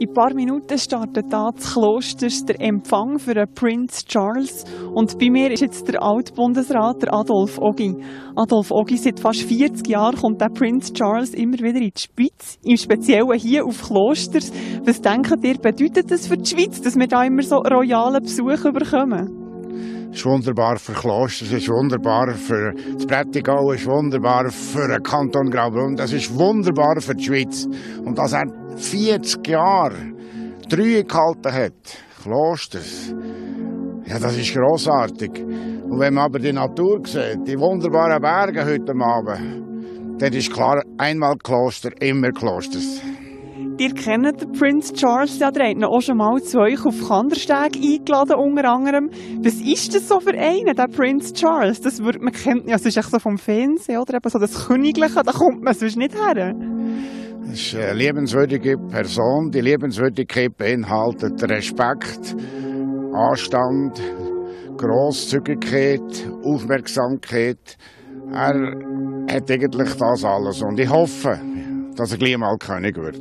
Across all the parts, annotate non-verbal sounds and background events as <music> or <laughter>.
In ein paar Minuten startet da das Kloster der Empfang für Prinz Charles. Und bei mir ist jetzt der Altbundesrat der Adolf Ogi. Adolf Ogi, seit fast 40 Jahren kommt der Prinz Charles immer wieder in die Schweiz. Im Speziellen hier auf Klosters. Was denkt ihr, bedeutet das für die Schweiz, dass wir da immer so royalen Besuch bekommen? Es ist wunderbar für Kloster, es ist wunderbar für das Prättigau, es ist wunderbar für den Kanton Graubünden, es ist wunderbar für die Schweiz. Und dass er 40 Jahre Treue gehalten hat, Klosters, ja, das ist grossartig. Und wenn man aber die Natur sieht, die wunderbaren Berge heute Abend, dann ist klar, einmal Kloster, immer Klosters. Ihr kennt den Prince Charles, ja, der hat ihn auch schon mal zu euch auf Kandersteg eingeladen, unter anderem. Was ist das so für einen, der Prince Charles? Das wird, man kennt ja, ist echt so vom Fernsehen, oder eben so das Königliche, da kommt man sonst nicht her. Das ist eine liebenswürdige Person. Die Liebenswürdigkeit beinhaltet Respekt, Anstand, Grosszügigkeit, Aufmerksamkeit. Er hat eigentlich das alles. Und ich hoffe, dass er gleich mal König wird.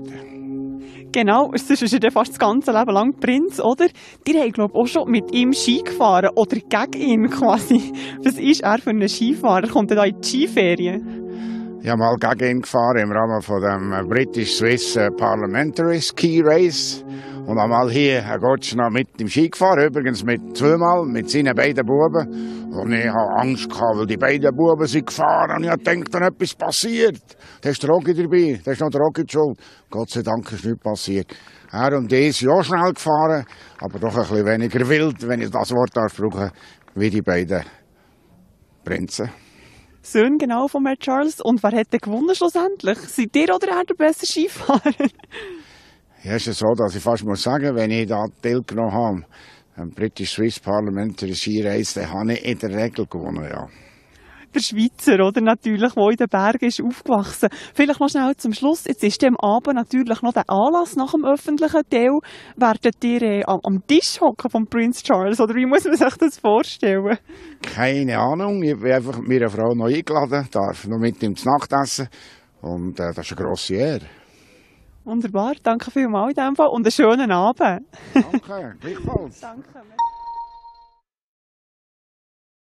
Genau, sonst ist er fast das ganze Leben lang Prinz, oder? Die haben, glaube ich, auch schon mit ihm Ski gefahren oder gegen ihn <laughs> quasi. Was ist er für ein Skifahrer? Kommt er da in die Skiferien? Ich habe mal gegen ihn gefahren im Rahmen von dem British Swiss Parliamentary Ski Race. Und einmal hier, Herr Gottsch, noch mit dem Ski gefahren, übrigens mit zweimal, mit seinen beiden Buben. Und ich hatte Angst, gehabt, weil die beiden Buben sind gefahren und ich dachte, dann etwas passiert. Da ist der Rocky dabei, da ist noch der Rocky schuld. Gott sei Dank ist nichts passiert. Er und ich sind auch schnell gefahren, aber doch ein bisschen weniger wild, wenn ich das Wort darf wie die beiden Prinzen. Söhne genau von Herrn Charles. Und wer hat denn gewonnen schlussendlich? Seid ihr oder er der beste Skifahrer? <laughs> Ja, es ist so, dass ich fast muss sagen, wenn ich da teilgenommen habe, am British Swiss Parliamentary Ski Race, dann habe ich in der Regel gewonnen, ja. Der Schweizer, oder? Natürlich, der in den Bergen ist aufgewachsen. Vielleicht mal schnell zum Schluss. Jetzt ist am Abend natürlich noch der Anlass nach dem öffentlichen Teil. Werdet ihr äh, am Tisch hocken von Prince Charles? Oder wie muss man sich das vorstellen? Keine Ahnung. Ich bin einfach mit meiner Frau noch eingeladen, darf noch mit ihm zu Nacht essen. Und äh, das ist eine grosse Ehre. Wunderbar, danke vielmals in dem Fall und einen schönen Abend. Danke, gleichfalls. danke.